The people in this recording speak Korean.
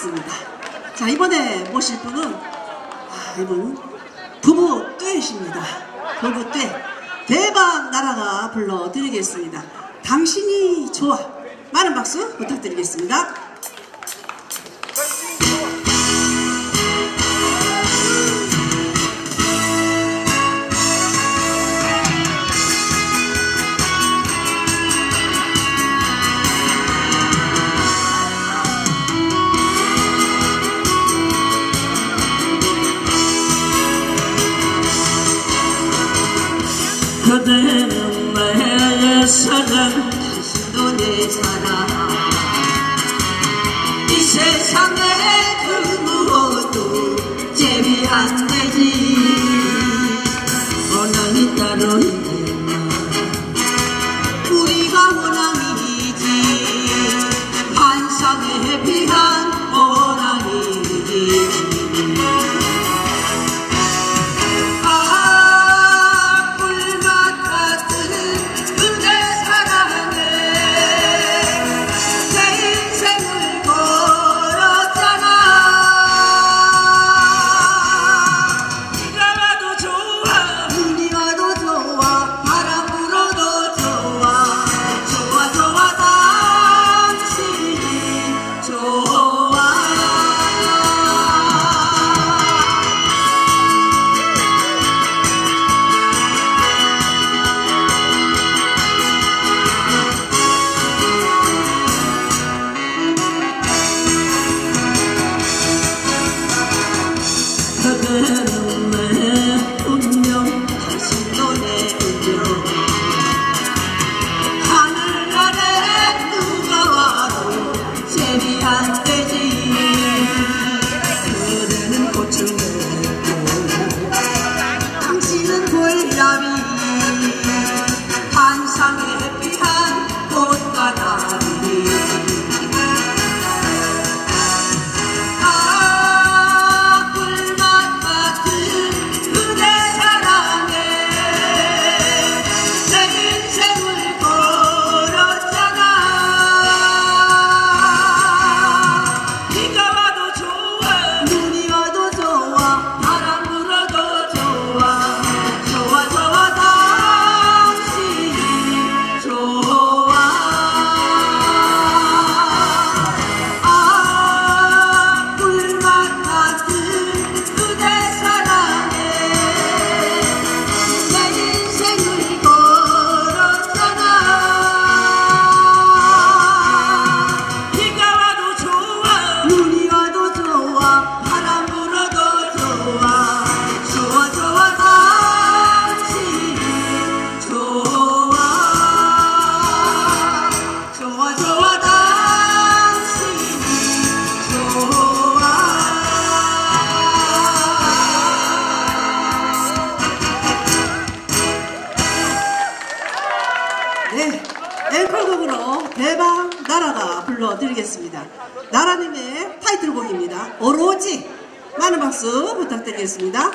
좋습니다. 자, 이번에 모실 분은, 아, 이분, 부부 듀엣입니다. 부부 듀엣. 대박 나라가 불러드리겠습니다. 당신이 좋아. 많은 박수 부탁드리겠습니다. 사랑 당신도 내 사랑. 이 세상에 그 무엇도 재미 안 되지 원한이 따로 있겠나 우리가 원앙이 앵콜곡으로 대박 나라가 불러드리겠습니다. 나라님의 타이틀곡입니다. 오로지. 많은 박수 부탁드리겠습니다.